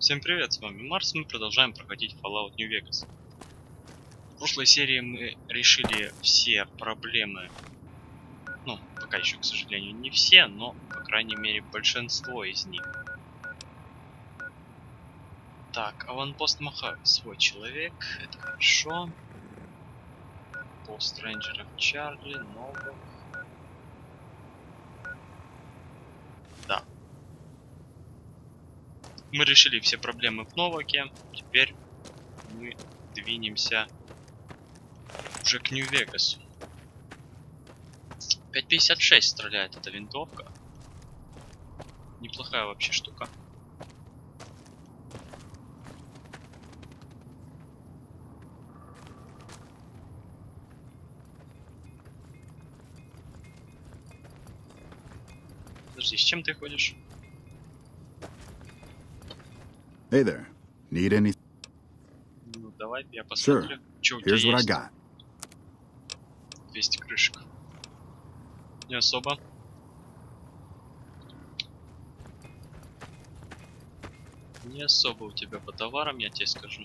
Всем привет, с вами Марс, мы продолжаем проходить Fallout New Vegas. В прошлой серии мы решили все проблемы, ну, пока еще, к сожалению, не все, но, по крайней мере, большинство из них. Так, аванпост Махавы, свой человек, это хорошо. Пост рейнджеров Чарли, новых. Мы решили все проблемы в Новаке. Теперь мы двинемся уже к Нью-Вегасу. 5.56 стреляет эта винтовка. Неплохая вообще штука. Подожди, с чем ты ходишь? Hey there. Need any? Ну, давай я посмотрю, что у тебя Here's what I есть. got. 200 крышек. Не особо. Не особо у тебя по товарам, я тебе скажу.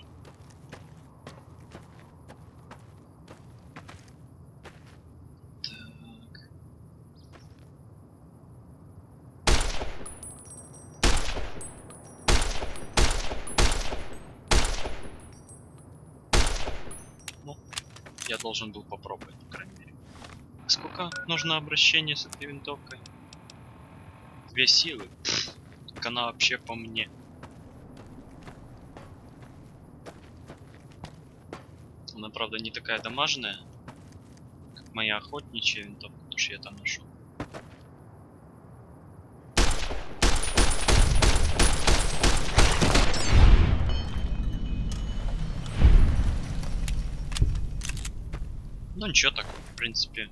Так. Ну, я должен был попробовать, по крайней мере. Сколько нужно обращения с этой винтовкой? Две силы. Так она вообще по мне. Она, правда, не такая дамажная, как моя охотничья винтовка, потому что я там нашел. Ну ничего так, в принципе.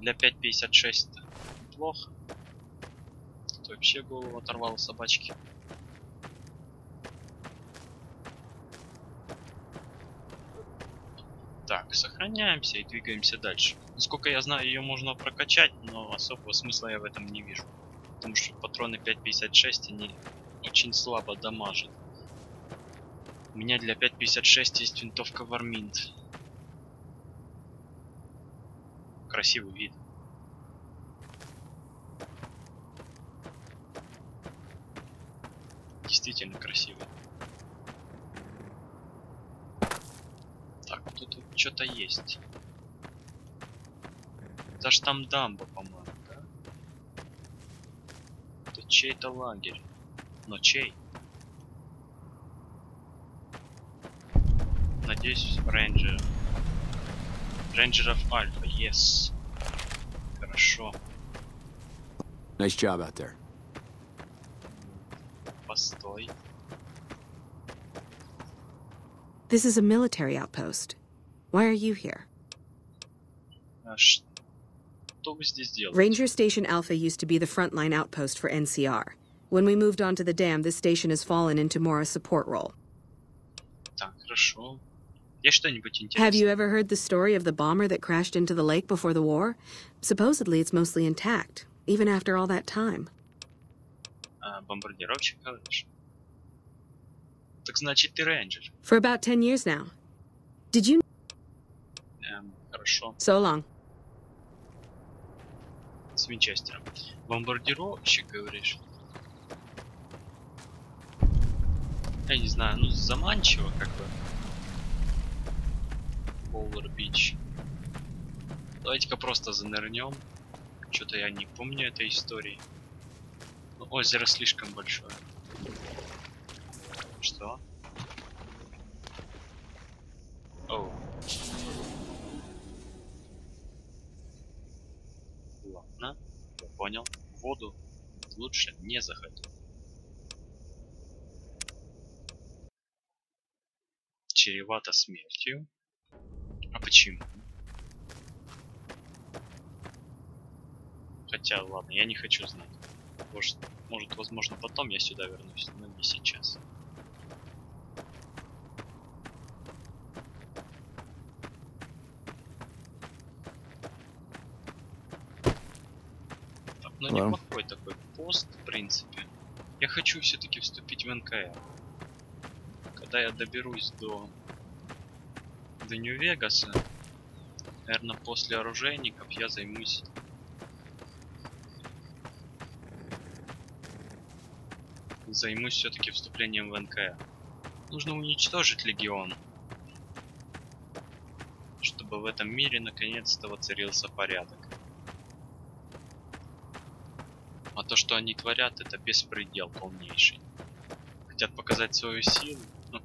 Для 5.56 -то плохо. Тут вообще голову оторвало собачки. Так, сохраняемся и двигаемся дальше. Насколько я знаю, ее можно прокачать, но особого смысла я в этом не вижу. Потому что патроны 5.56 они очень слабо дамажат. У меня для 5.56 есть винтовка Варминт. Красивый вид. Действительно красивый. Так, тут что-то есть. Это ж там дамба, по-моему, да? Тут чей-то лагерь. Но чей? Надеюсь, рейнджер. Рейнджеров Альфа, yes. Хорошо. Nice job out there. Постой. This is a military outpost. Why are you here? А что вы здесь делаете? Ranger Station Alpha used to be the frontline outpost for NCR. When we moved onto the dam, this station has fallen into more a support role. Так, хорошо. Есть что-нибудь Have интересное? you ever heard the story of the bomber that crashed into the lake before the war? Supposedly, it's mostly intact, even after all that time. А, бомбардировщик, говоришь? Так значит, ты рейнджер. For about 10 years now. Did you? Эм, хорошо. So long. С винчестером. Бомбардировщик, говоришь? Я не знаю, ну заманчиво как бы. Боулер Бич. Давайте-ка просто занырнем. Что-то я не помню этой истории. Ну, озеро слишком большое. Что? Оу. Ладно, я понял. В воду лучше не заходить. Чревато смертью. А почему? Хотя, ладно, я не хочу знать. Может, может, возможно, потом я сюда вернусь, но не сейчас. Так, ну Hello. неплохой такой пост, в принципе. Я хочу все-таки вступить в НКР. Когда я доберусь до до Нью-Вегаса, наверное, после оружейников я займусь займусь все-таки вступлением в НКР. Нужно уничтожить легион, чтобы в этом мире наконец-то воцарился порядок. А то, что они творят, это беспредел полнейший. Хотят показать свою силу. Ну,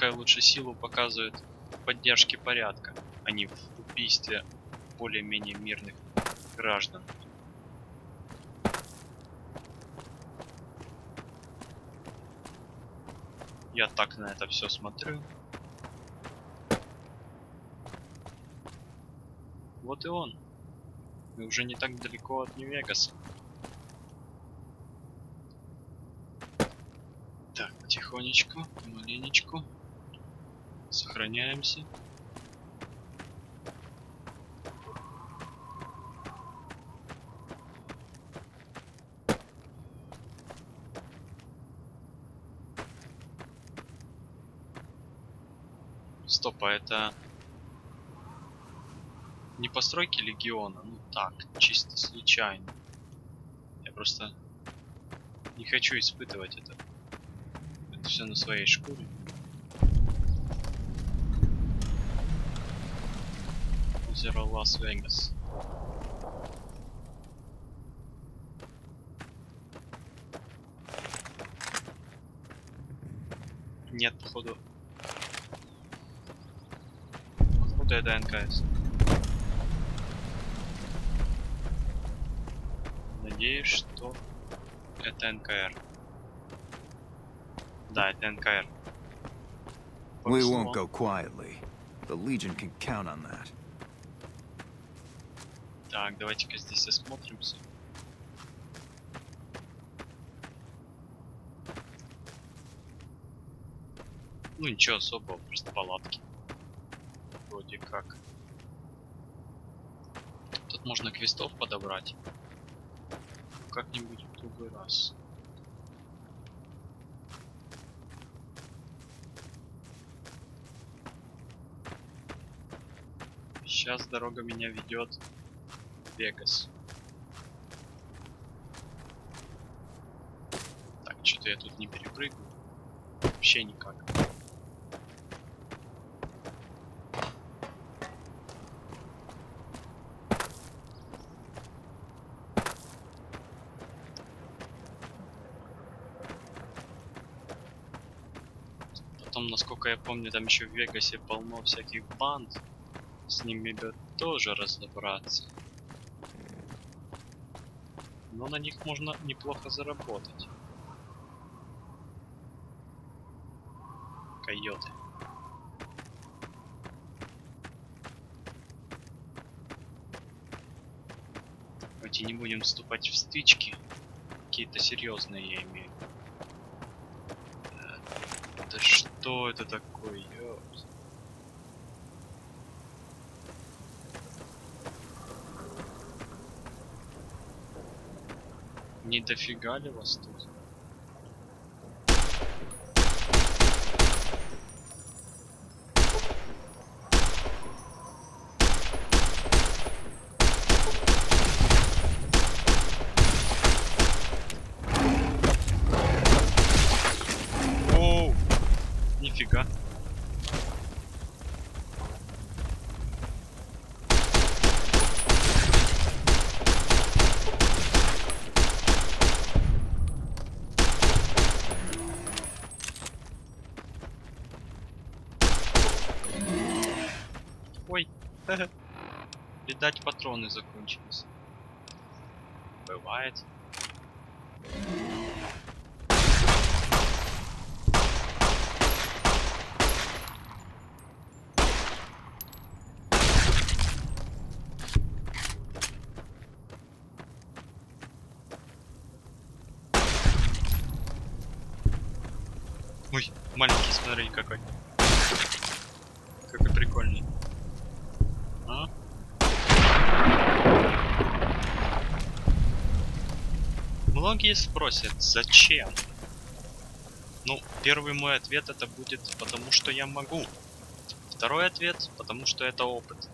пускай лучше силу показывают в поддержке порядка, а не в убийстве более-менее мирных граждан. Я так на это все смотрю. Вот и он. Мы уже не так далеко от Нью-Вегаса. Так, тихонечку, маленечку. Сохраняемся. Стоп, а это не постройки легиона, ну так, чисто случайно. Я просто не хочу испытывать это. Это все на своей шкуре. Озеро Лас-Вегас. Нет, походу. Походу это НКС. Надеюсь, что это НКР. Да, это НКР. We won't go quietly. The Legion can count on that. Так, давайте-ка здесь осмотримся. Ну ничего особого, просто палатки. Вроде как. Тут можно квестов подобрать. Как-нибудь в другой раз. Сейчас дорога меня ведет Вегас. Так, что-то я тут не перепрыгну. Вообще никак. Потом, насколько я помню, там еще в Вегасе полно всяких банд. С ними бы тоже разобраться. Но на них можно неплохо заработать. Койоты. Давайте не будем вступать в стычки. Какие-то серьезные я имею. Э, Да что это такое? Не дофига ли вас тут? Оу! Нифига. Ой, видать патроны закончились. Бывает. Ой, маленький, смотри какой. Какой прикольный. А? Многие спросят, зачем? Ну, первый мой ответ это будет потому, что я могу. Второй ответ, потому что это опыт.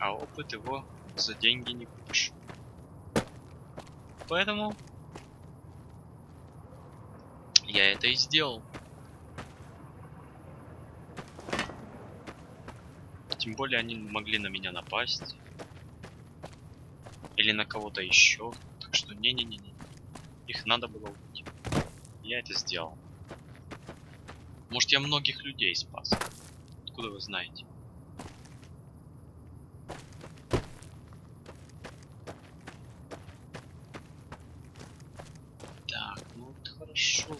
А опыт его за деньги не купишь. Поэтому я это и сделал. Тем более они могли на меня напасть. Или на кого-то еще. Так что не-не-не-не. Их надо было убить. Я это сделал. Может я многих людей спас. Откуда вы знаете? Так, ну вот хорошо.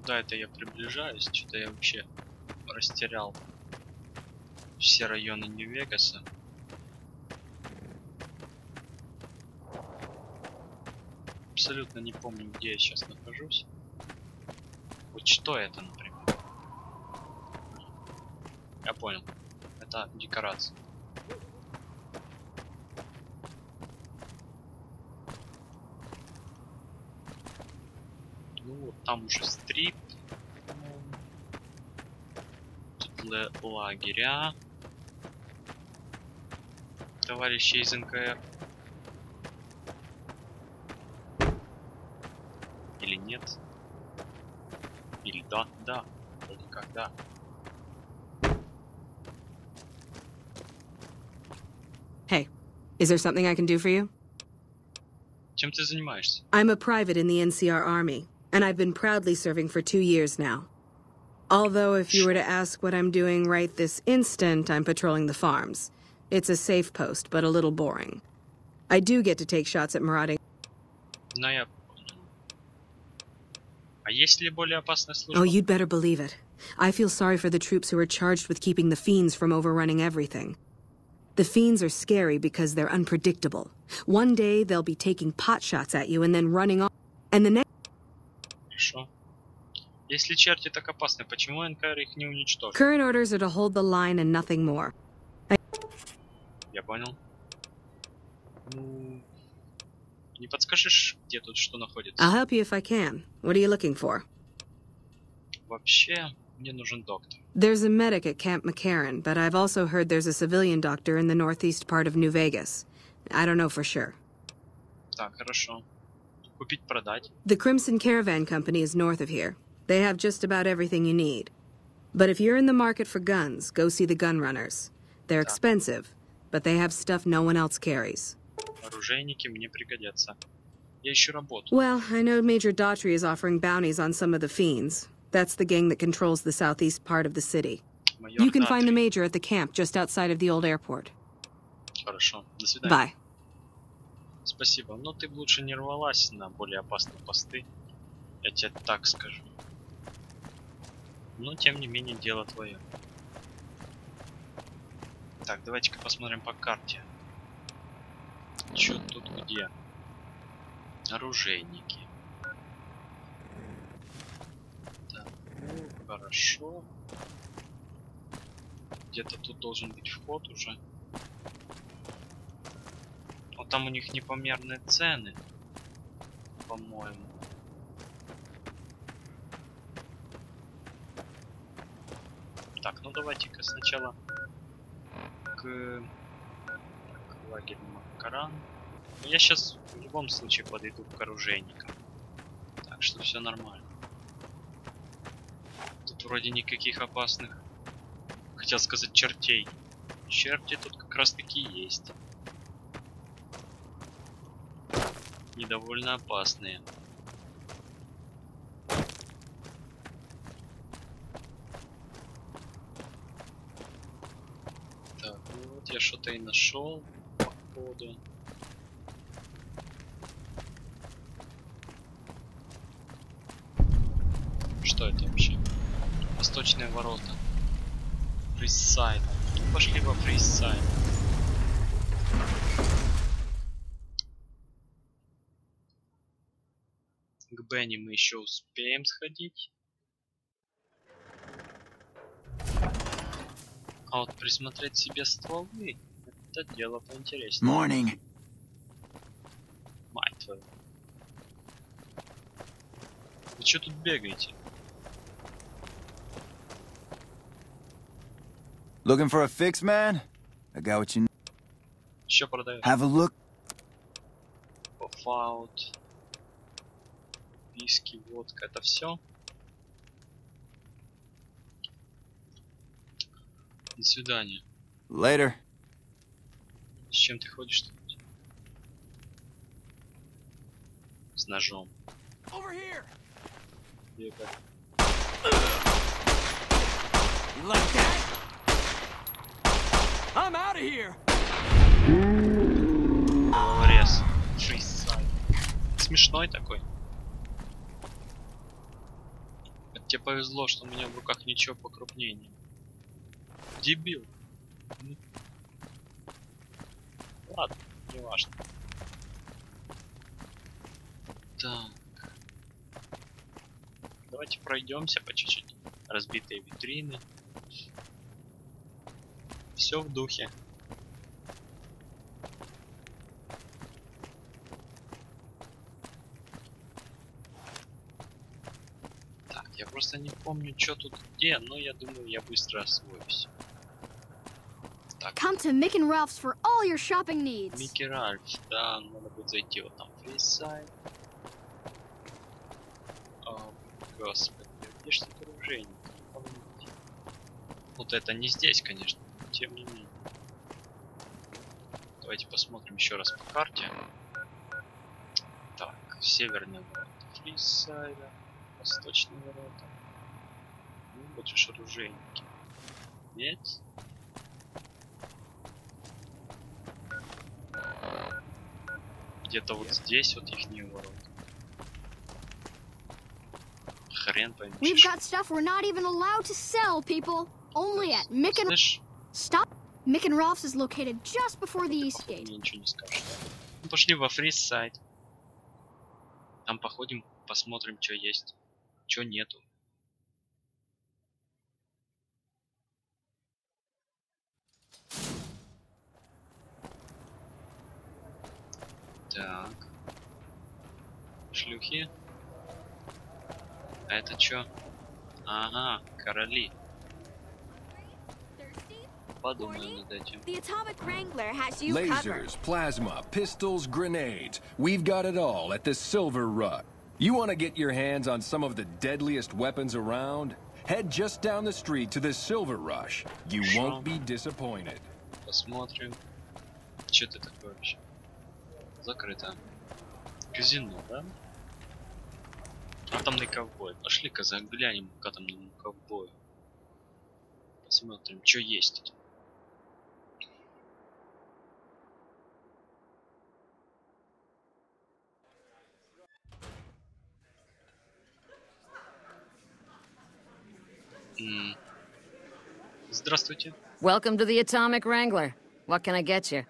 Куда это я приближаюсь? Что-то я вообще растерял все районы Нью-Вегаса. Абсолютно не помню, где я сейчас нахожусь. Вот что это, например? Я понял. Это декорация. Ну вот там уже стрип. Тут ле- лагеря. Товарищи из НКР. Или нет? Или да? Да. Вроде как да. Is there something I can do for you? Чем ты занимаешься? I'm a private in the NCR Army, and I've been proudly serving for two years now. Although, if you were to ask what I'm doing right this instant, I'm patrolling the farms. It's a safe post, but a little boring. I do get to take shots at marauding. No, я Oh, you'd better believe it. I feel sorry for the troops who are charged with keeping the fiends from overrunning everything. The fiends are scary because they're unpredictable. One day they'll be taking pot shots at you and then running off, and the next. Sure. Если черти так опасны, почему НКР их не уничтожил? Current orders are to hold the line and nothing more. Я понял. Ну, не подскажешь, где тут что находится? I'll help you if I can. What are you looking for? Вообще, мне нужен доктор. There's a medic at Camp McCarran, but I've also heard there's a civilian doctor in the northeast part of New Vegas. I don't know for sure. Так, хорошо. Купить, продать. The Crimson Caravan Company is north of here. They have just about everything you need. But if you're in the market for guns, go see the gun runners. They're expensive, but they have stuff no one else carries. Оружейники мне пригодятся. Я ищу работу. Well, I know Major Daughtry is offering bounties on some of the fiends. That's the gang that controls the southeast part of the city. Майор You can find the Датри. Major at the camp just outside of the old airport. Хорошо. До свидания. Bye. Спасибо. Но ты бы лучше не рвалась на более опасные посты. Я тебе так скажу. Но, тем не менее, дело твое. Так, давайте-ка посмотрим по карте. Чё тут где? Оружейники. Так, ну, хорошо. Где-то тут должен быть вход уже. Вот там у них непомерные цены, по-моему. Так, ну давайте-ка сначала к, к лагерю Макаран. Я сейчас в любом случае подойду к оружейникам. Так что все нормально. Тут вроде никаких опасных, хотел сказать, чертей. Черти тут как раз таки есть. И довольно опасные. Так, ну вот я что-то и нашел, походу. Что это вообще? Восточные ворота. Фрисайд. Ну, пошли во фрисайд. К Бенни мы еще успеем сходить. А вот присмотреть себе стволы, это дело поинтереснее. Morning. Мать твою. Вы что тут бегаете? Looking for a fix, man? I got what you need. Что продают? Have a look. Пофаут. Виски, водка, это все? До свидания. Later. С чем ты ходишь тут? С ножом. Over here! You like that? I'm out of here! Головорез. Фристайл. Смешной такой. Это тебе повезло, что у меня в руках ничего покрупнее нет. Дебил. М. Ладно, не важно. Так. Давайте пройдемся по чуть-чуть. Разбитые витрины. Все в духе. Так, я просто не помню, что тут где, но я думаю, я быстро освоюсь. Come to Mick and Ralph's for all your shopping needs. Микки Ральф, да, надо будет зайти вот там фрисайд. О, господи, где ж тут оружейник? Вот это не здесь, конечно, но тем не менее. Давайте посмотрим еще раз по карте. Так, северные ворота фрисайда, восточные ворота. Ну, вот же оружейники. Нет? Где-то вот здесь вот их не ворот. Хрен пойми. We've got stuff we're not even allowed to sell, people. Only at Mick and Stop. Mick and Ralph's is located just before the east gate. мне ничего не скажешь. Ну, пошли во фриз-сайт. Там походим, посмотрим, что есть, что нету. Так. Шлюхи. А это что? Ага, короли. Подумаю над этим. The Atomic Wrangler has you covered. Lasers, plasma, pistols, grenades. We've got it all at the Silver Rut. You want to get your hands on some of the deadliest weapons around? Head just down the street to the Silver Rush. You won't be disappointed. Посмотрим. Что это такое вообще? Закрыто. Казино, да? Атомный ковбой. Пошли-ка заглянем к атомному ковбою. Посмотрим, что есть. Здравствуйте. Welcome to the Atomic Wrangler. What can I get you?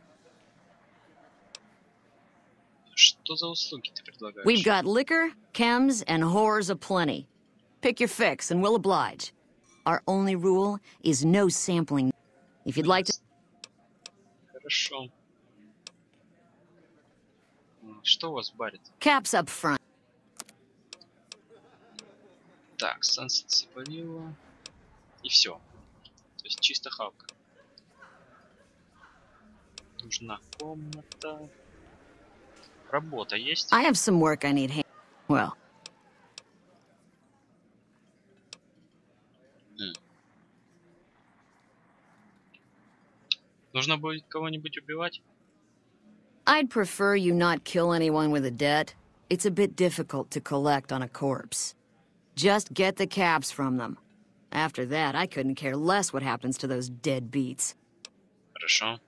Что за услуги ты предлагаешь? We've got liquor, chems, and whores aplenty. Pick your fix, and we'll oblige. Our only rule is no sampling. If you'd like to. Хорошо. М, Что у вас в баре? Caps up front. Так, Sunset запалила. И все. То есть чисто хавка. Нужна комната. Работа есть? I have some work I need hand. Well, Нужно будет кого-нибудь убивать? I'd prefer you not kill anyone with a debt. It's a bit difficult to collect on a corpse. Just get the caps from them. After that, I couldn't care less what happens to those dead beats. Хорошо.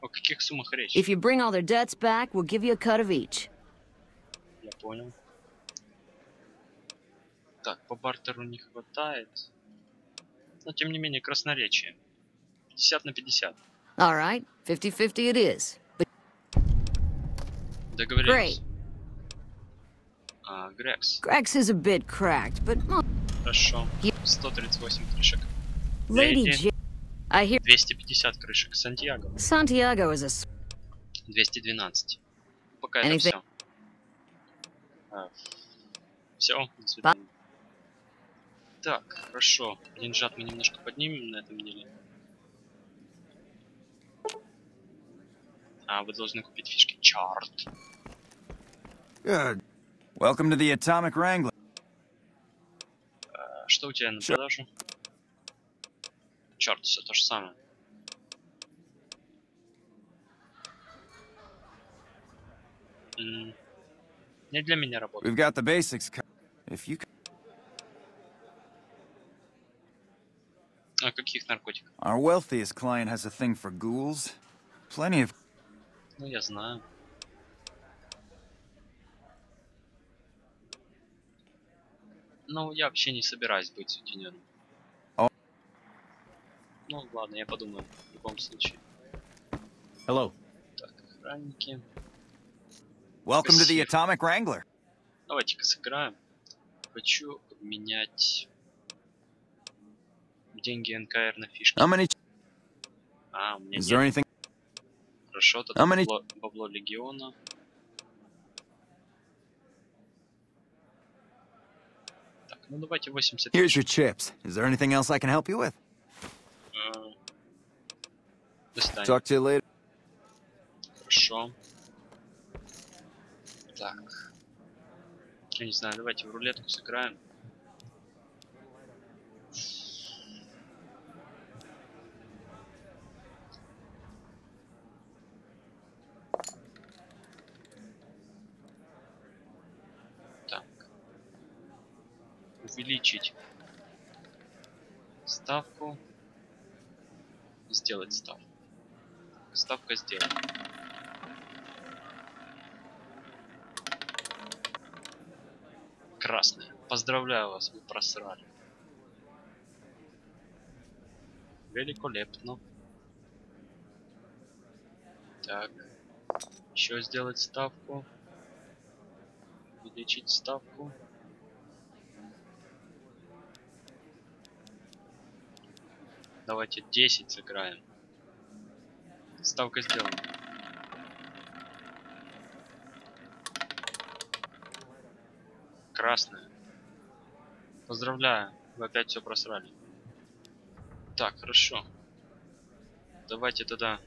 О каких суммах речь? If you bring all their debts back, we'll give you a cut of each. Я понял. Так, по бартеру не хватает. Но тем не менее, красноречие. 50 на 50. All right, 50-50 it is. But Договорились. А, Грекс. Grex is a bit cracked, but Хорошо. Е- 138 крышек. Lady Леди. J I hear 250 крышек. Сантьяго. Santiago is a. s- 212. Пока это Anything- все. все, до свидания. Так, хорошо. Деньжат мы немножко поднимем на этом деле. А, вы должны купить фишки. Чарт. Good. Welcome to the Atomic Wrangler. А что у тебя на продажу? Черт, все то же самое. Не для меня работает. We've got the basics. If you c- А каких наркотиков? our wealthiest client has a thing for ghouls. Plenty of Ну, я знаю. Ну, я вообще не собираюсь быть сутенером. Ну, ладно, я подумаю в любом случае. Hello. Так, охранники. welcome to the Спасибо. Atomic Wrangler. Давайте-ка сыграем. Хочу обменять деньги НКР на фишки. How many? А, у меня Is there anything? Хорошо, тогда many- бабло, бабло Легиона. Так, ну давайте 80 Here's your chips. Is there anything else I can help you with? До свидания. Talk to you later. Хорошо. Так. Я не знаю, давайте в рулетку сыграем. Так. Увеличить ставку. Сделать ставку. Ставка сделана. Красная. Поздравляю вас, вы просрали. Великолепно. Так. Еще сделать ставку. Увеличить ставку. Давайте 10 сыграем. Ставка сделана. Красная. Поздравляю, вы опять все просрали. Так, хорошо. Давайте тогда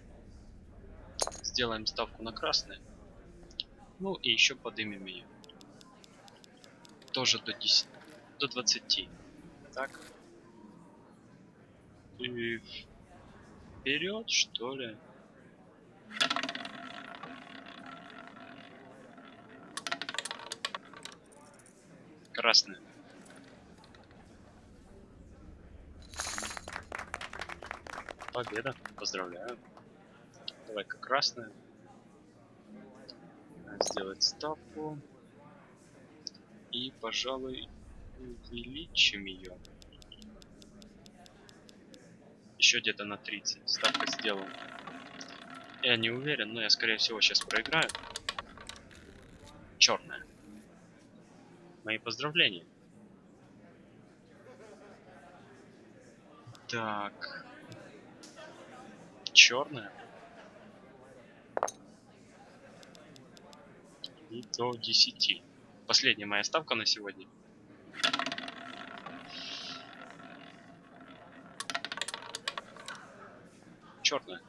сделаем ставку на красное. Ну и еще подымем ее. Тоже до 10. До 20. Так. И вперед, что ли? Красная. Победа. Поздравляю. Давай-ка красная. Сделать ставку. И, пожалуй, увеличим ее. Еще где-то на 30. Ставка сделана. Я не уверен, но я, скорее всего, сейчас проиграю. Черная. Мои поздравления. Так. Черная. И до 10. Последняя моя ставка на сегодня. Черная.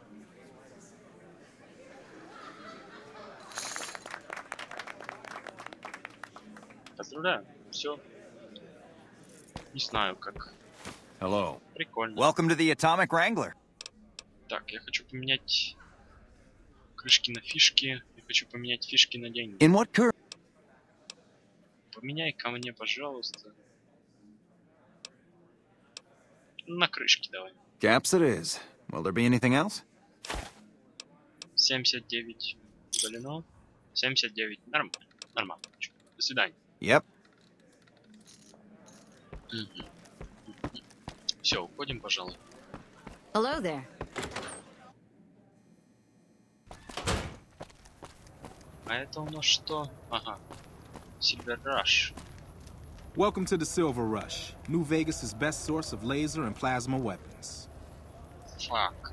Поздравляю. Все. Не знаю как. Hello. Прикольно. Welcome to the Atomic Wrangler. Так, я хочу поменять крышки на фишки. Я хочу поменять фишки на деньги. In what currency? Поменяй ко мне, пожалуйста. На крышки давай. Caps it is. Will there be anything else? 79 удалено. 79. Нормально. Нормально. До свидания. Yep. Все, уходим, пожалуй. Hello there. А это у нас что? Ага. Silver Rush. Welcome to the Silver Rush, New Vegas' best source of laser and plasma weapons. Fuck.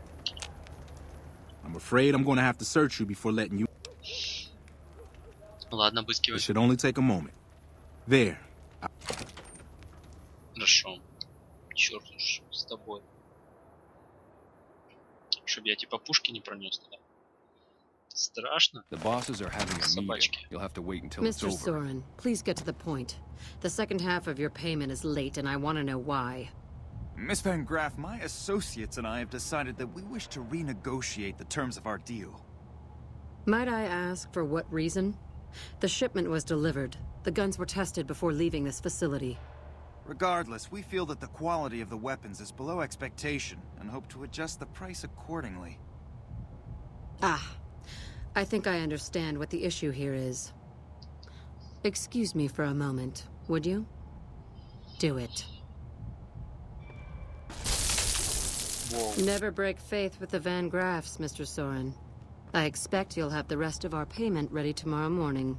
I'm afraid I'm gonna have to search you before letting you. Ладно, It обыскивай. should only take a moment. There. я типа пушки не пронес туда. Страшно. The bosses are having a meeting. Собачки. You'll have to wait until it's Mr. over. Soren, please get to the point. The second half of your payment is late, and I want to know why. Miss Van Graff, my associates and I have decided that we wish to renegotiate the terms of our deal. Might I ask for what reason? The shipment was delivered. The guns were tested before leaving this facility. Regardless, we feel that the quality of the weapons is below expectation and hope to adjust the price accordingly. Ah, I think I understand what the issue here is. Excuse me for a moment, would you? Do it. Воу. Never break faith with the Van Graffs, Mr. Soren. I expect you'll have the rest of our payment ready tomorrow morning.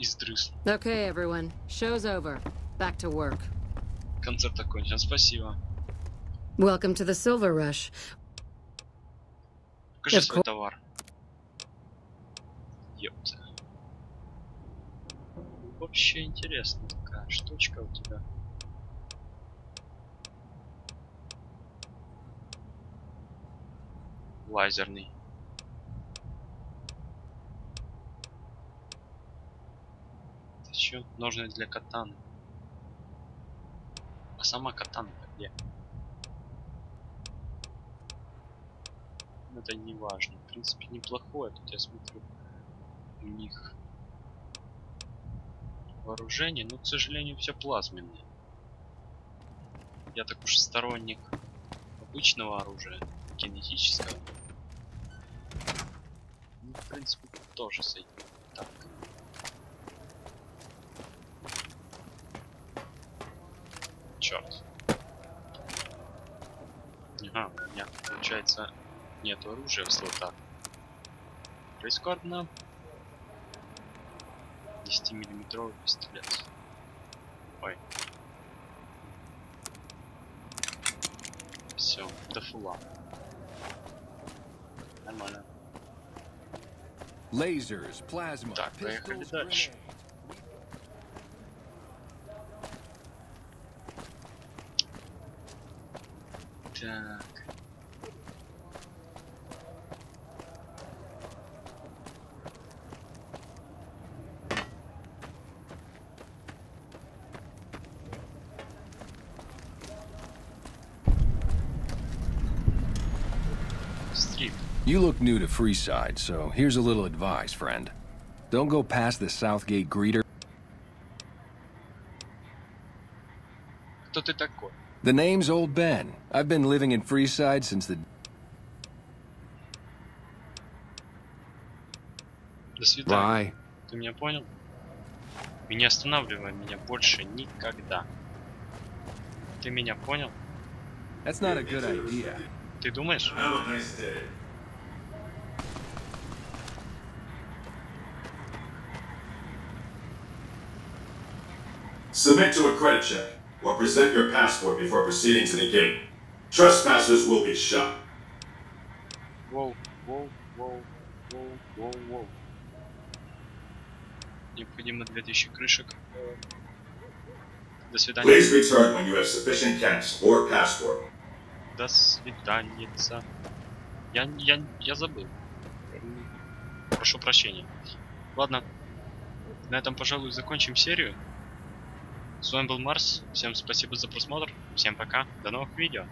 Издрыс. Okay, everyone. Show's over. Back to work. Концерт окончен. Спасибо. Welcome to the Silver Rush. Покажи Of свой товар. Ёпта. Вообще интересная такая штучка у тебя. Лазерный. Это чё? Ножны для катаны. А сама катана где? Это не важно. В принципе, неплохое. Тут я смотрю у них вооружение, но, к сожалению, все плазменное. Я так уж сторонник обычного оружия, кинетического. Ну, в принципе, тоже сойдет. Так. Черт. Ага, у меня, получается, нет оружия в слотах. Прискорбно. 10-миллиметровый пистолет. Ой. Все, до фула. Нормально. Lasers, plasma, Так, поехали дальше. Так. new to Freeside, so here's a little advice, friend. Don't go past the Southgate greeter. Кто ты такой? The name's Old Ben. I've been living in Freeside since the До свидания. Bye. Ты меня понял? И не останавливай меня больше никогда. Ты меня понял? That's not a good idea. Ты думаешь? Submit to a credit check or present your passport before proceeding to the gate. Trespassers will be shot. Воу, воу, воу, воу, воу, воу. Необходимо 2000 крышек. Э, До свидания. Please return when you have sufficient cash or passport. До свиданица. Я, я, я забыл. Прошу прощения. Ладно. На этом, пожалуй, закончим серию. С вами был Марс. Всем спасибо за просмотр. Всем пока. До новых видео.